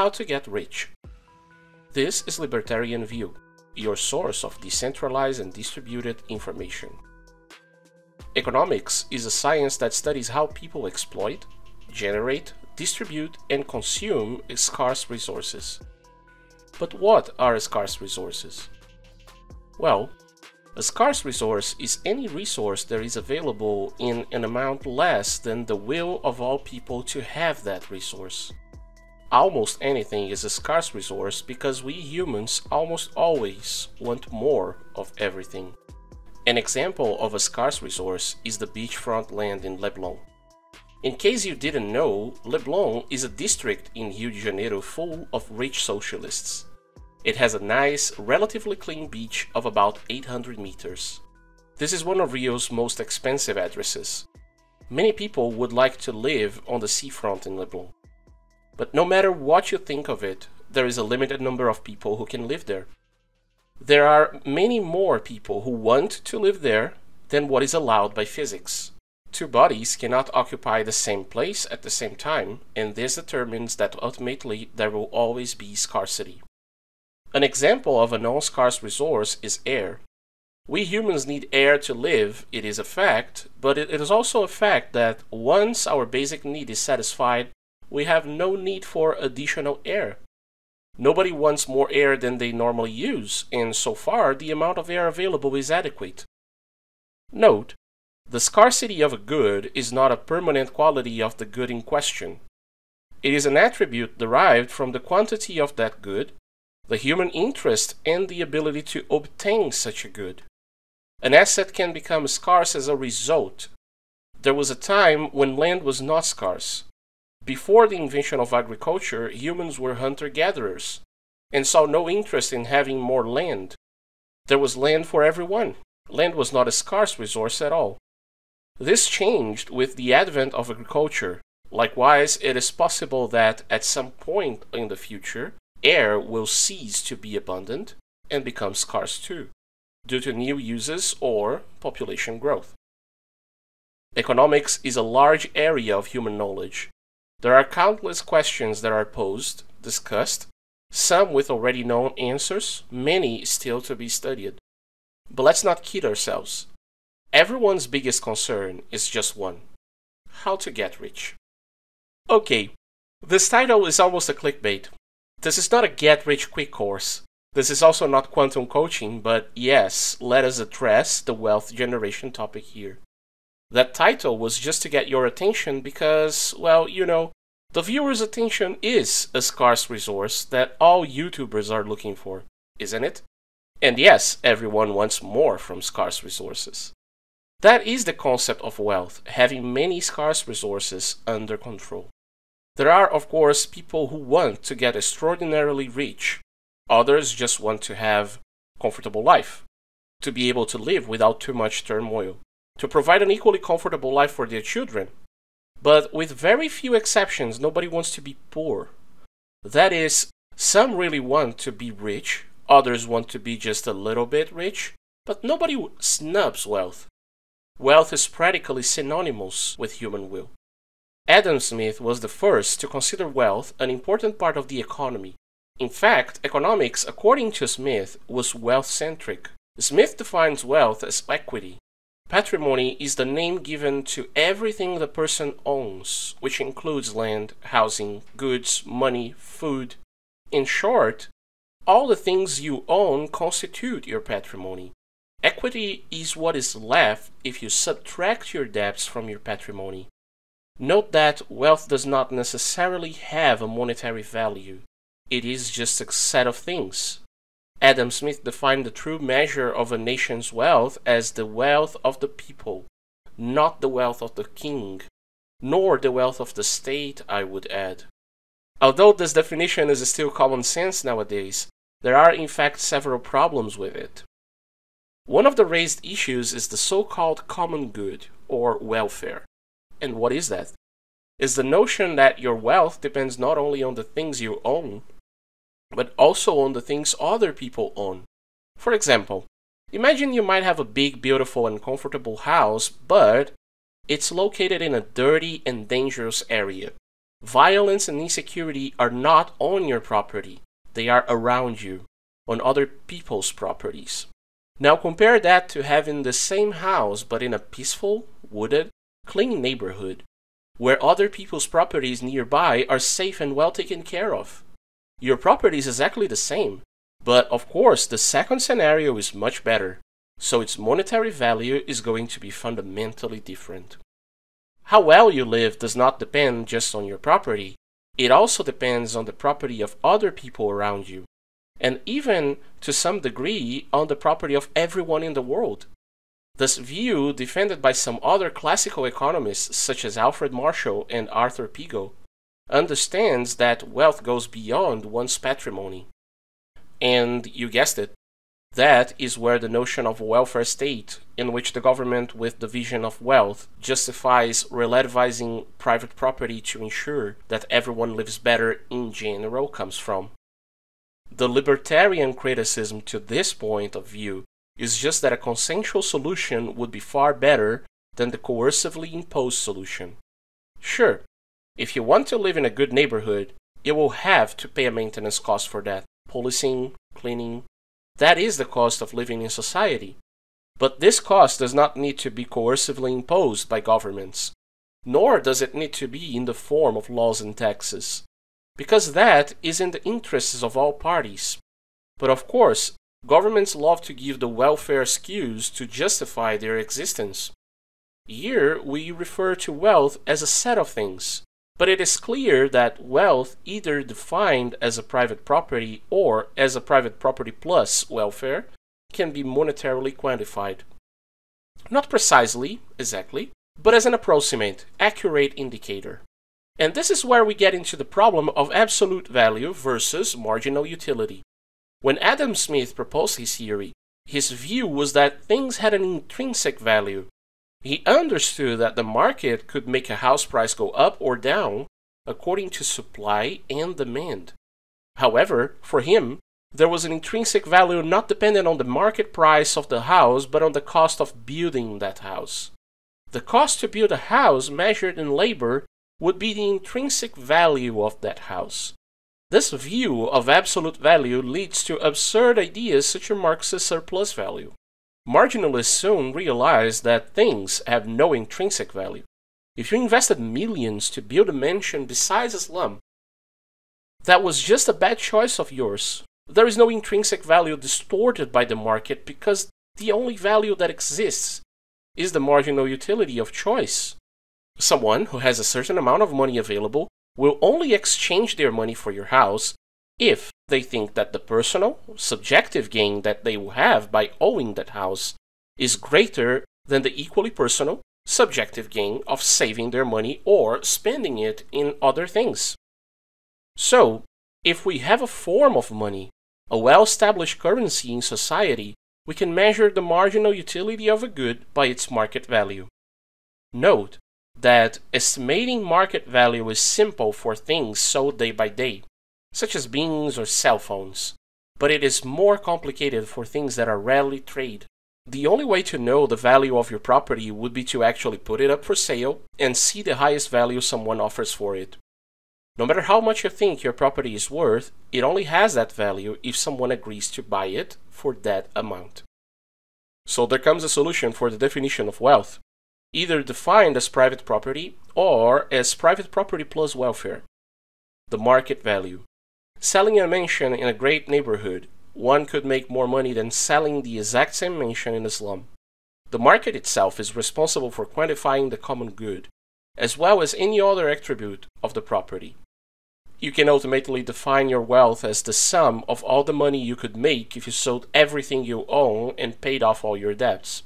How to Get Rich. This is Libertarian View, your source of decentralized and distributed information. Economics is a science that studies how people exploit, generate, distribute, and consume scarce resources. But what are scarce resources? Well, a scarce resource is any resource that is available in an amount less than the will of all people to have that resource. Almost anything is a scarce resource because we humans almost always want more of everything. An example of a scarce resource is the beachfront land in Leblon. In case you didn't know, Leblon is a district in Rio de Janeiro full of rich socialists. It has a nice, relatively clean beach of about 800 meters. This is one of Rio's most expensive addresses. Many people would like to live on the seafront in Leblon. But no matter what you think of it, there is a limited number of people who can live there. There are many more people who want to live there than what is allowed by physics. Two bodies cannot occupy the same place at the same time, and this determines that ultimately there will always be scarcity. An example of a non-scarce resource is air. We humans need air to live, it is a fact, but it is also a fact that once our basic need is satisfied, we have no need for additional air. Nobody wants more air than they normally use, and so far the amount of air available is adequate. Note, the scarcity of a good is not a permanent quality of the good in question. It is an attribute derived from the quantity of that good, the human interest, and the ability to obtain such a good. An asset can become scarce as a result. There was a time when land was not scarce. Before the invention of agriculture, humans were hunter gatherers and saw no interest in having more land. There was land for everyone. Land was not a scarce resource at all. This changed with the advent of agriculture. Likewise, it is possible that at some point in the future, air will cease to be abundant and become scarce too, due to new uses or population growth. Economics is a large area of human knowledge. There are countless questions that are posed, discussed, some with already known answers, many still to be studied. But let's not kid ourselves. Everyone's biggest concern is just one how to get rich. Okay, this title is almost a clickbait. This is not a get rich quick course. This is also not quantum coaching, but yes, let us address the wealth generation topic here. That title was just to get your attention because, well, you know, the viewer's attention is a scarce resource that all YouTubers are looking for, isn't it? And yes, everyone wants more from scarce resources. That is the concept of wealth, having many scarce resources under control. There are, of course, people who want to get extraordinarily rich. Others just want to have comfortable life, to be able to live without too much turmoil to provide an equally comfortable life for their children. But with very few exceptions, nobody wants to be poor. That is, some really want to be rich, others want to be just a little bit rich, but nobody snubs wealth. Wealth is practically synonymous with human will. Adam Smith was the first to consider wealth an important part of the economy. In fact, economics, according to Smith, was wealth centric. Smith defines wealth as equity, Patrimony is the name given to everything the person owns, which includes land, housing, goods, money, food. In short, all the things you own constitute your patrimony. Equity is what is left if you subtract your debts from your patrimony. Note that wealth does not necessarily have a monetary value. It is just a set of things, Adam Smith defined the true measure of a nation's wealth as the wealth of the people, not the wealth of the king, nor the wealth of the state, I would add. Although this definition is still common sense nowadays, there are in fact several problems with it. One of the raised issues is the so called common good, or welfare. And what is that? Is the notion that your wealth depends not only on the things you own, but also on the things other people own. For example, imagine you might have a big, beautiful, and comfortable house, but it's located in a dirty and dangerous area. Violence and insecurity are not on your property, they are around you, on other people's properties. Now compare that to having the same house but in a peaceful, wooded, clean neighborhood, where other people's properties nearby are safe and well taken care of. Your property is exactly the same, but of course the second scenario is much better, so its monetary value is going to be fundamentally different. How well you live does not depend just on your property, it also depends on the property of other people around you, and even to some degree on the property of everyone in the world. This view, defended by some other classical economists such as Alfred Marshall and Arthur Pigou, understands that wealth goes beyond one's patrimony. And you guessed it, that is where the notion of a welfare state, in which the government with the vision of wealth justifies relativizing private property to ensure that everyone lives better in general, comes from. The libertarian criticism to this point of view is just that a consensual solution would be far better than the coercively imposed solution. Sure, if you want to live in a good neighborhood, you will have to pay a maintenance cost for that policing, cleaning. That is the cost of living in society. But this cost does not need to be coercively imposed by governments, nor does it need to be in the form of laws and taxes, because that is in the interests of all parties. But of course, governments love to give the welfare excuse to justify their existence. Here we refer to wealth as a set of things, but it is clear that wealth, either defined as a private property or as a private property plus welfare, can be monetarily quantified. Not precisely, exactly, but as an approximate, accurate indicator. And this is where we get into the problem of absolute value versus marginal utility. When Adam Smith proposed his theory, his view was that things had an intrinsic value, he understood that the market could make a house price go up or down according to supply and demand. However, for him, there was an intrinsic value not dependent on the market price of the house but on the cost of building that house. The cost to build a house measured in labor would be the intrinsic value of that house. This view of absolute value leads to absurd ideas such as Marxist surplus value. Marginalists soon realized that things have no intrinsic value. If you invested millions to build a mansion beside a slum, that was just a bad choice of yours. There is no intrinsic value distorted by the market because the only value that exists is the marginal utility of choice. Someone who has a certain amount of money available will only exchange their money for your house if they think that the personal, subjective gain that they will have by owning that house is greater than the equally personal, subjective gain of saving their money or spending it in other things. So, if we have a form of money, a well established currency in society, we can measure the marginal utility of a good by its market value. Note that estimating market value is simple for things sold day by day such as beans or cell phones, but it is more complicated for things that are rarely traded. The only way to know the value of your property would be to actually put it up for sale and see the highest value someone offers for it. No matter how much you think your property is worth, it only has that value if someone agrees to buy it for that amount. So there comes a solution for the definition of wealth, either defined as private property or as private property plus welfare. The market value. Selling a mansion in a great neighborhood, one could make more money than selling the exact same mansion in a slum. The market itself is responsible for quantifying the common good, as well as any other attribute of the property. You can ultimately define your wealth as the sum of all the money you could make if you sold everything you own and paid off all your debts.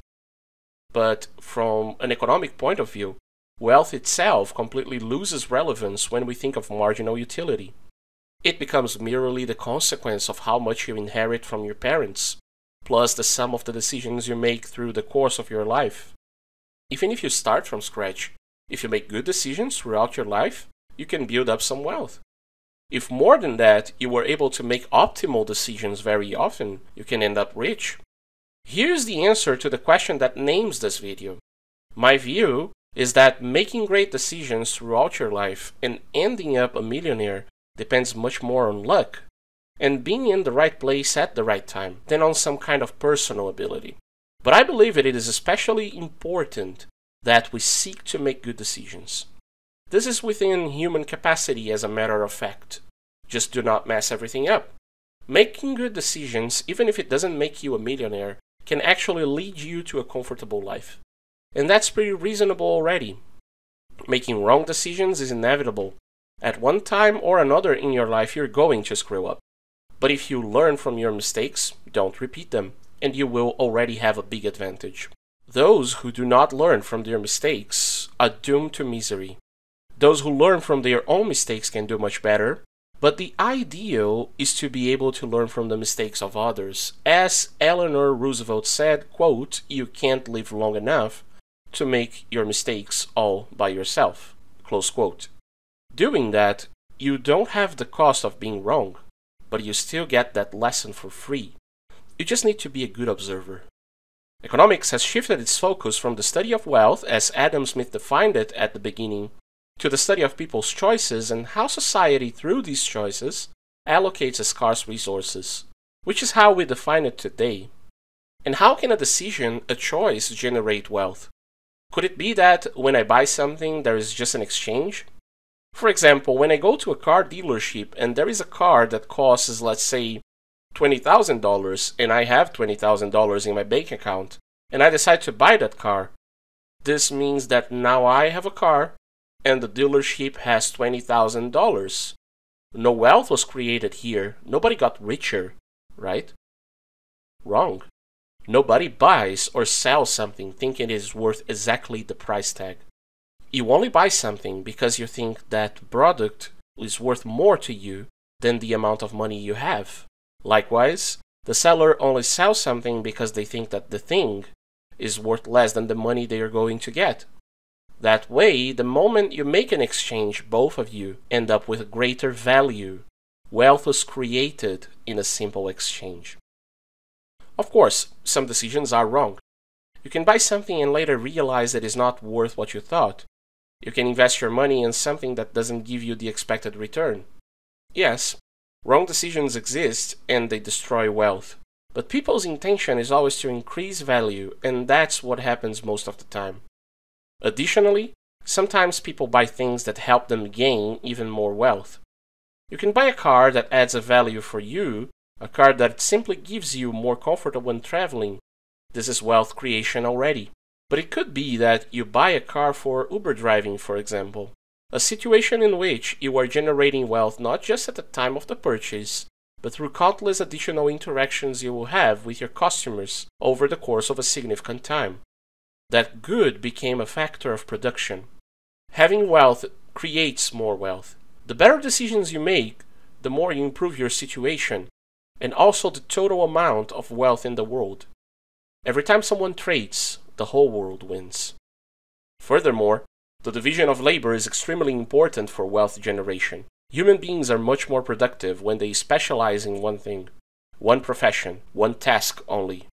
But from an economic point of view, wealth itself completely loses relevance when we think of marginal utility. It becomes merely the consequence of how much you inherit from your parents, plus the sum of the decisions you make through the course of your life. Even if you start from scratch, if you make good decisions throughout your life, you can build up some wealth. If more than that, you were able to make optimal decisions very often, you can end up rich. Here's the answer to the question that names this video. My view is that making great decisions throughout your life and ending up a millionaire depends much more on luck and being in the right place at the right time than on some kind of personal ability. But I believe that it is especially important that we seek to make good decisions. This is within human capacity, as a matter of fact. Just do not mess everything up. Making good decisions, even if it doesn't make you a millionaire, can actually lead you to a comfortable life. And that's pretty reasonable already. Making wrong decisions is inevitable. At one time or another in your life, you're going to screw up. But if you learn from your mistakes, don't repeat them, and you will already have a big advantage. Those who do not learn from their mistakes are doomed to misery. Those who learn from their own mistakes can do much better, but the ideal is to be able to learn from the mistakes of others. As Eleanor Roosevelt said, quote, you can't live long enough to make your mistakes all by yourself. Close quote. Doing that, you don't have the cost of being wrong, but you still get that lesson for free. You just need to be a good observer. Economics has shifted its focus from the study of wealth, as Adam Smith defined it at the beginning, to the study of people's choices and how society, through these choices, allocates scarce resources, which is how we define it today. And how can a decision, a choice, generate wealth? Could it be that when I buy something, there is just an exchange? For example, when I go to a car dealership and there is a car that costs, let's say, $20,000 and I have $20,000 in my bank account and I decide to buy that car, this means that now I have a car and the dealership has $20,000. No wealth was created here. Nobody got richer, right? Wrong. Nobody buys or sells something thinking it is worth exactly the price tag. You only buy something because you think that product is worth more to you than the amount of money you have. Likewise, the seller only sells something because they think that the thing is worth less than the money they are going to get. That way, the moment you make an exchange, both of you end up with greater value. Wealth was created in a simple exchange. Of course, some decisions are wrong. You can buy something and later realize it is not worth what you thought. You can invest your money in something that doesn't give you the expected return. Yes, wrong decisions exist and they destroy wealth. But people's intention is always to increase value, and that's what happens most of the time. Additionally, sometimes people buy things that help them gain even more wealth. You can buy a car that adds a value for you, a car that simply gives you more comfort when traveling. This is wealth creation already. But it could be that you buy a car for Uber driving, for example, a situation in which you are generating wealth not just at the time of the purchase, but through countless additional interactions you will have with your customers over the course of a significant time. That good became a factor of production. Having wealth creates more wealth. The better decisions you make, the more you improve your situation, and also the total amount of wealth in the world. Every time someone trades, the whole world wins. Furthermore, the division of labor is extremely important for wealth generation. Human beings are much more productive when they specialize in one thing, one profession, one task only.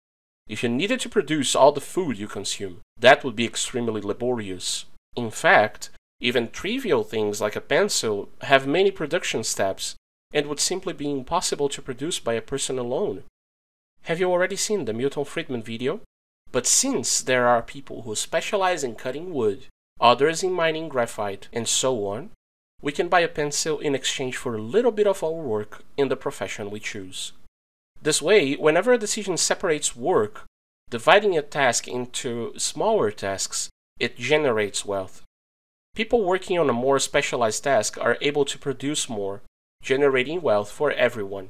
If you needed to produce all the food you consume, that would be extremely laborious. In fact, even trivial things like a pencil have many production steps and would simply be impossible to produce by a person alone. Have you already seen the Milton Friedman video? But since there are people who specialize in cutting wood, others in mining graphite, and so on, we can buy a pencil in exchange for a little bit of our work in the profession we choose. This way, whenever a decision separates work, dividing a task into smaller tasks, it generates wealth. People working on a more specialized task are able to produce more generating wealth for everyone.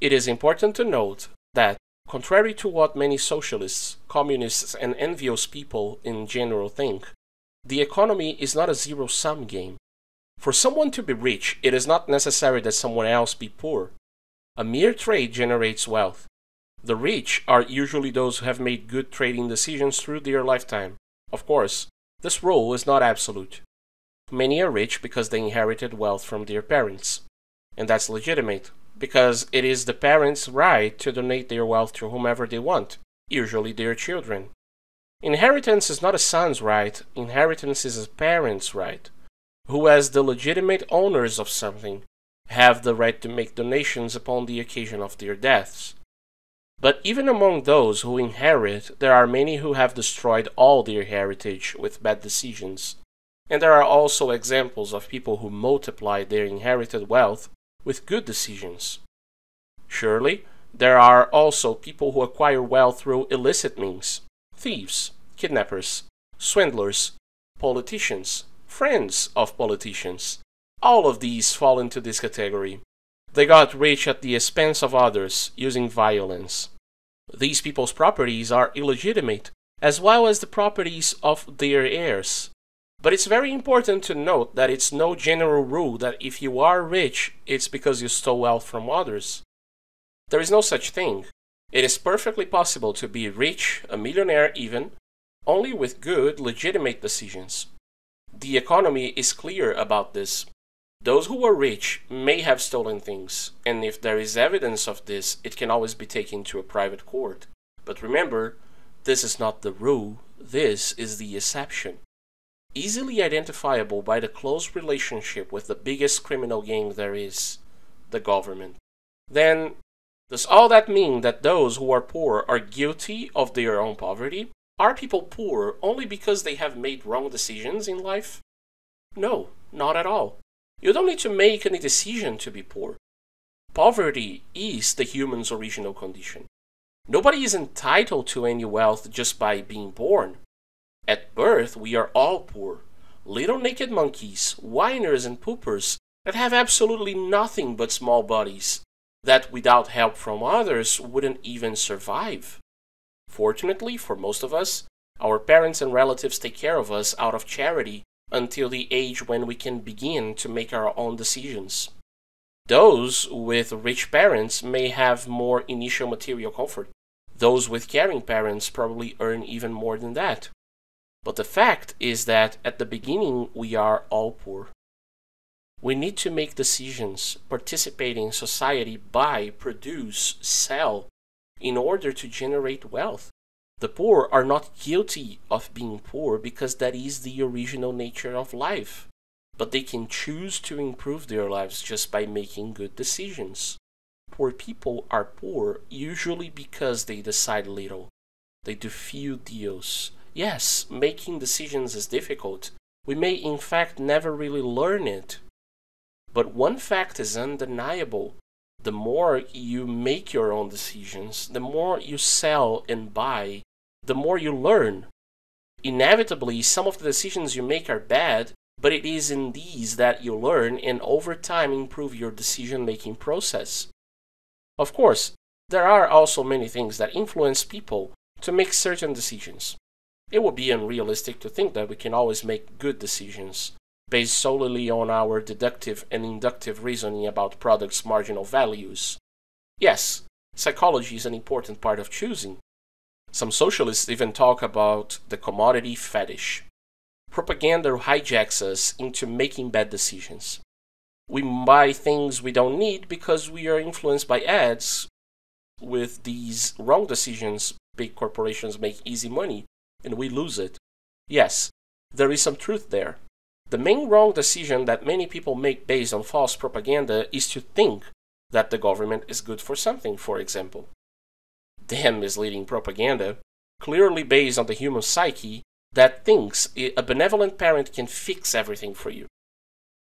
It is important to note that, contrary to what many socialists, communists, and envious people in general think, the economy is not a zero sum game. For someone to be rich, it is not necessary that someone else be poor. A mere trade generates wealth. The rich are usually those who have made good trading decisions through their lifetime. Of course, this rule is not absolute. Many are rich because they inherited wealth from their parents and that's legitimate because it is the parents' right to donate their wealth to whomever they want, usually their children. Inheritance is not a son's right, inheritance is a parent's right, who, as the legitimate owners of something, have the right to make donations upon the occasion of their deaths. But even among those who inherit, there are many who have destroyed all their heritage with bad decisions. And there are also examples of people who multiply their inherited wealth with good decisions. Surely, there are also people who acquire wealth through illicit means thieves, kidnappers, swindlers, politicians, friends of politicians. All of these fall into this category. They got rich at the expense of others using violence. These people's properties are illegitimate, as well as the properties of their heirs. But it's very important to note that it's no general rule that if you are rich, it's because you stole wealth from others. There is no such thing. It is perfectly possible to be rich, a millionaire even, only with good, legitimate decisions. The economy is clear about this. Those who are rich may have stolen things, and if there is evidence of this, it can always be taken to a private court. But remember, this is not the rule, this is the exception. Easily identifiable by the close relationship with the biggest criminal gang there is, the government. Then, does all that mean that those who are poor are guilty of their own poverty? Are people poor only because they have made wrong decisions in life? No, not at all. You don't need to make any decision to be poor. Poverty is the human's original condition. Nobody is entitled to any wealth just by being born. At birth, we are all poor. Little naked monkeys, whiners, and poopers that have absolutely nothing but small bodies, that without help from others wouldn't even survive. Fortunately, for most of us, our parents and relatives take care of us out of charity until the age when we can begin to make our own decisions. Those with rich parents may have more initial material comfort. Those with caring parents probably earn even more than that. But the fact is that at the beginning we are all poor. We need to make decisions, participate in society, buy, produce, sell, in order to generate wealth. The poor are not guilty of being poor because that is the original nature of life. But they can choose to improve their lives just by making good decisions. Poor people are poor usually because they decide little. They do few deals. Yes, making decisions is difficult. We may in fact never really learn it. But one fact is undeniable. The more you make your own decisions, the more you sell and buy, the more you learn. Inevitably, some of the decisions you make are bad, but it is in these that you learn and over time improve your decision making process. Of course, there are also many things that influence people to make certain decisions. It would be unrealistic to think that we can always make good decisions based solely on our deductive and inductive reasoning about products' marginal values. Yes, psychology is an important part of choosing, some socialists even talk about the commodity fetish. Propaganda hijacks us into making bad decisions. We buy things we don't need because we are influenced by ads. With these wrong decisions, big corporations make easy money and we lose it. Yes, there is some truth there. The main wrong decision that many people make based on false propaganda is to think that the government is good for something, for example damn misleading propaganda, clearly based on the human psyche that thinks a benevolent parent can fix everything for you.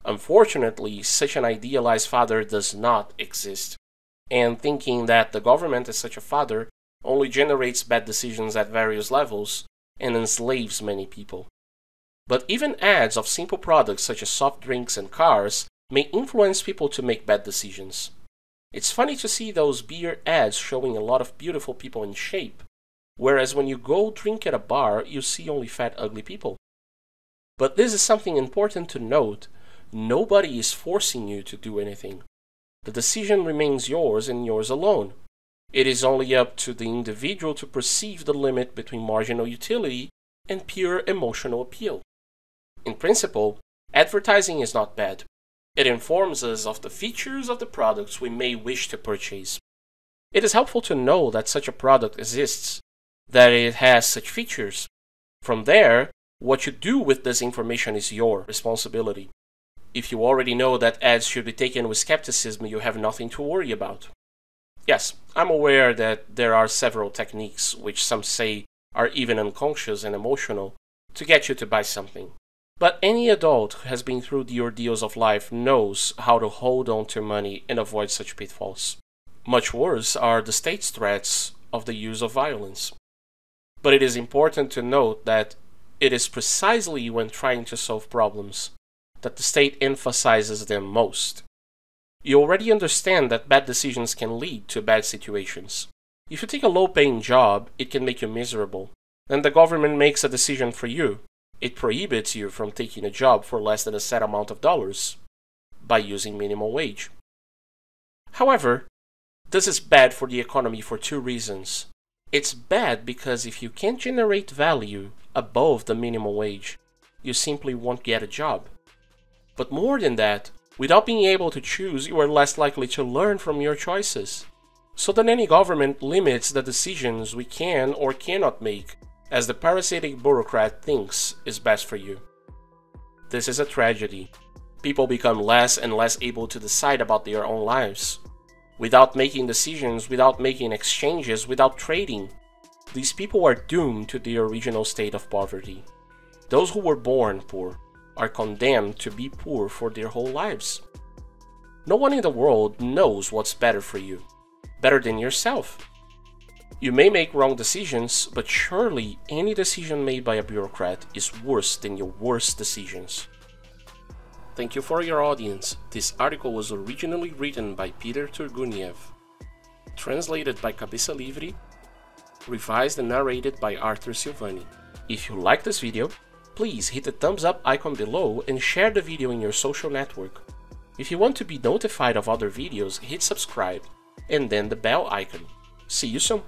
Unfortunately, such an idealized father does not exist, and thinking that the government is such a father only generates bad decisions at various levels and enslaves many people. But even ads of simple products such as soft drinks and cars may influence people to make bad decisions. It's funny to see those beer ads showing a lot of beautiful people in shape, whereas when you go drink at a bar, you see only fat, ugly people. But this is something important to note nobody is forcing you to do anything. The decision remains yours and yours alone. It is only up to the individual to perceive the limit between marginal utility and pure emotional appeal. In principle, advertising is not bad. It informs us of the features of the products we may wish to purchase. It is helpful to know that such a product exists, that it has such features, From there, what you do with this information is your responsibility. If you already know that ads should be taken with skepticism, you have nothing to worry about. Yes, I'm aware that there are several techniques, which some say are even unconscious and emotional, to get you to buy something. But any adult who has been through the ordeals of life knows how to hold on to money and avoid such pitfalls. Much worse are the state's threats of the use of violence. But it is important to note that it is precisely when trying to solve problems that the state emphasizes them most. You already understand that bad decisions can lead to bad situations. If you take a low paying job, it can make you miserable. Then the government makes a decision for you it prohibits you from taking a job for less than a set amount of dollars by using minimum wage. However, this is bad for the economy for two reasons. It's bad because if you can't generate value above the minimum wage, you simply won't get a job. But more than that, without being able to choose, you are less likely to learn from your choices. So then any government limits the decisions we can or cannot make as the parasitic bureaucrat thinks is best for you. This is a tragedy. People become less and less able to decide about their own lives. Without making decisions, without making exchanges, without trading, these people are doomed to the original state of poverty. Those who were born poor are condemned to be poor for their whole lives. No one in the world knows what's better for you, better than yourself. You may make wrong decisions, but surely any decision made by a bureaucrat is worse than your worst decisions. Thank you for your audience. This article was originally written by Peter Turguniev, translated by Cabeça Livre, revised and narrated by Arthur Silvani. If you like this video, please hit the thumbs up icon below and share the video in your social network. If you want to be notified of other videos, hit subscribe and then the bell icon. See you soon!